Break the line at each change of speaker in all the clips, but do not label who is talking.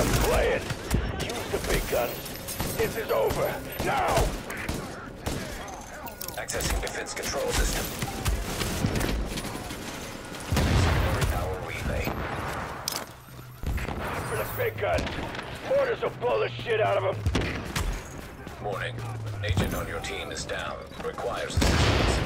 I'm playing. Use the big guns. This is over. Now!
Accessing defense control system. Secondary power relay.
For the big guns. Mortars will blow the shit out of them.
Warning. Agent on your team is down. Requires assistance.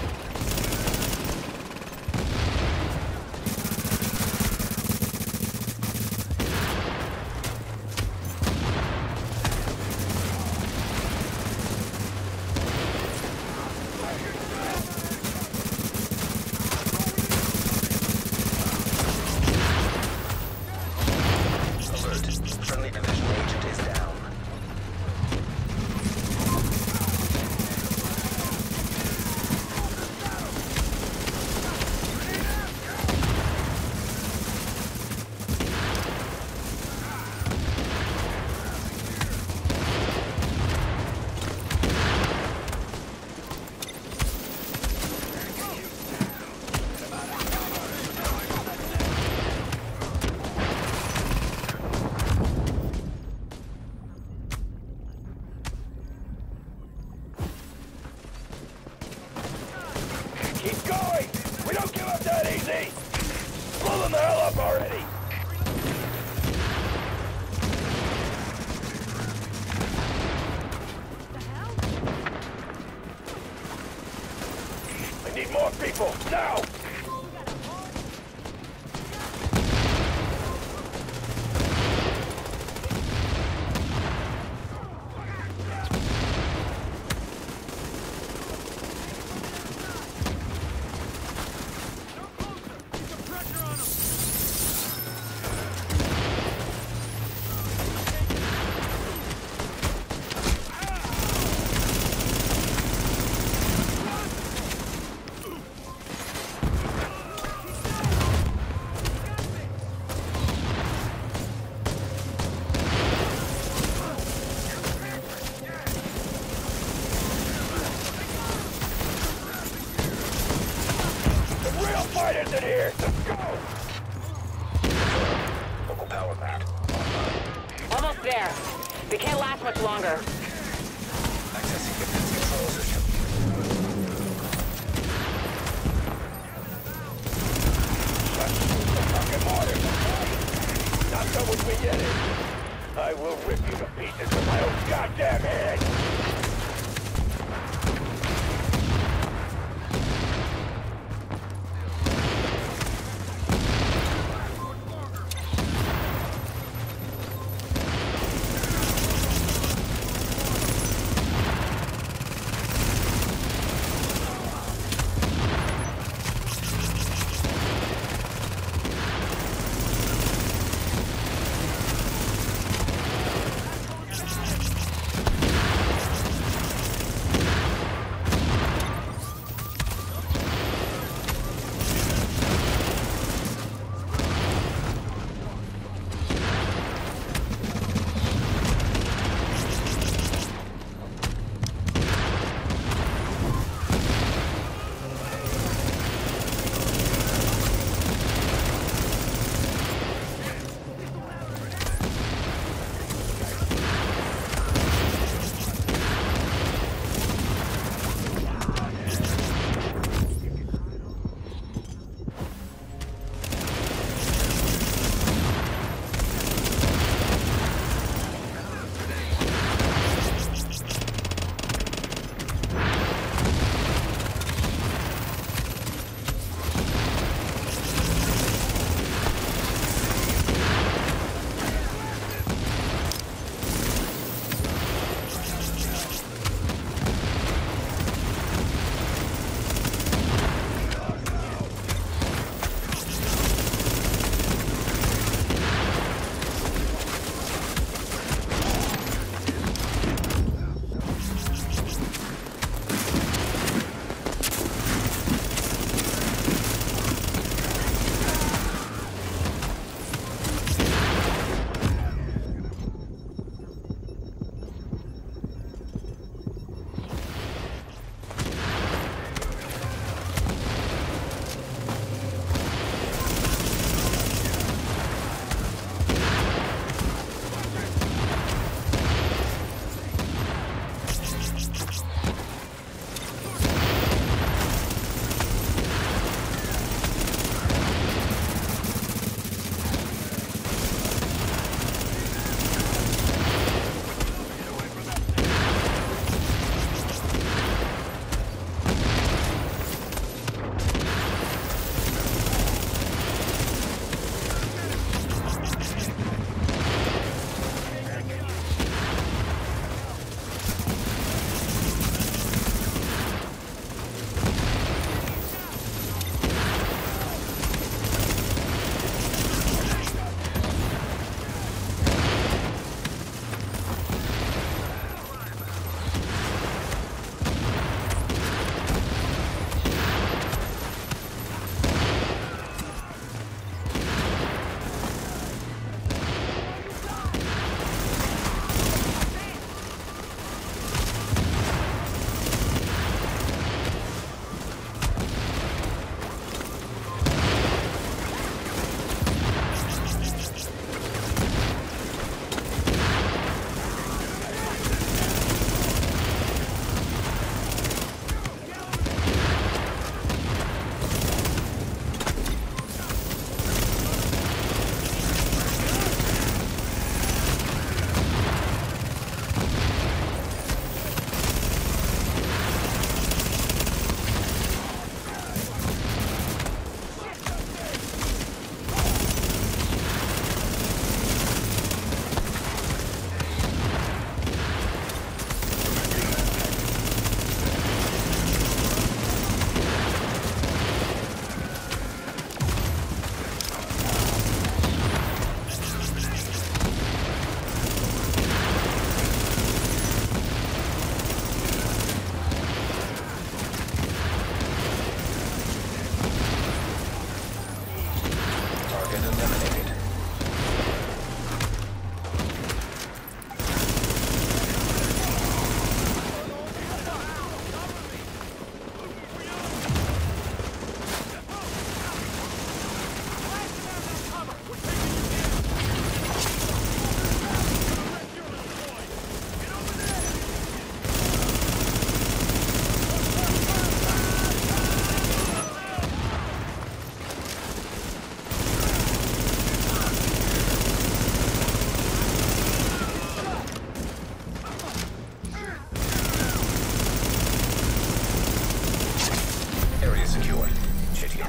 Alert. Friendly division agent is down.
Going! We don't give up that easy! Blow them the hell up already! I need more people, now!
There. We can't last much longer.
Accessing defense control system.
Not done with me yet? I will rip you to pieces with my own goddamn hand!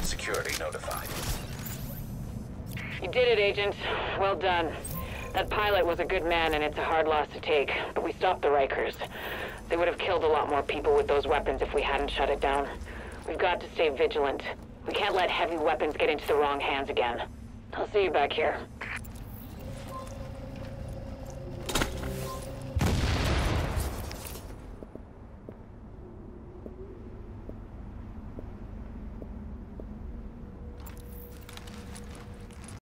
Security notified.
You did it, Agent. Well done. That pilot was a good man, and it's a hard loss to take. But we stopped the Rikers. They would have killed a lot more people with those weapons if we hadn't shut it down. We've got to stay vigilant. We can't let heavy weapons get into the wrong hands again. I'll see you back here.